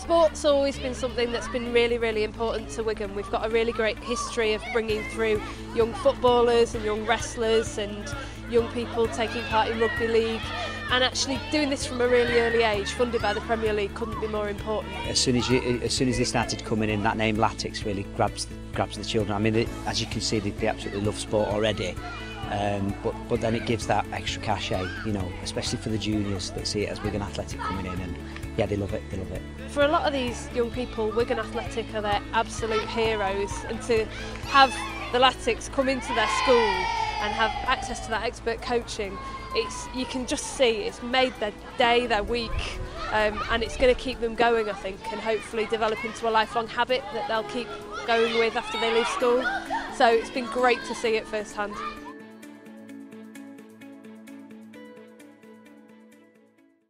Sport's always been something that's been really, really important to Wigan. We've got a really great history of bringing through young footballers and young wrestlers and young people taking part in rugby league and actually doing this from a really early age, funded by the Premier League, couldn't be more important. As soon as you, as soon as they started coming in, that name Latics really grabs grabs the children. I mean, they, as you can see, they, they absolutely love sport already. Um, but, but then it gives that extra cachet, you know, especially for the juniors that see it as Wigan Athletic coming in and yeah, they love it, they love it. For a lot of these young people, Wigan Athletic are their absolute heroes and to have the Latics come into their school and have access to that expert coaching, it's you can just see it's made their day, their week, um, and it's going to keep them going, I think, and hopefully develop into a lifelong habit that they'll keep going with after they leave school. So it's been great to see it firsthand.